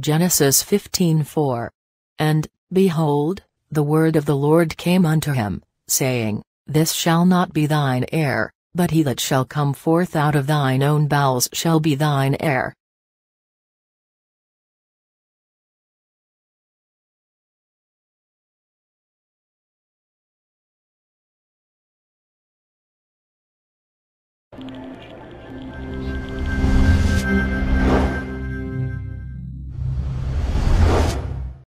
Genesis 15:4. And, behold, the word of the Lord came unto him, saying, This shall not be thine heir, but he that shall come forth out of thine own bowels shall be thine heir.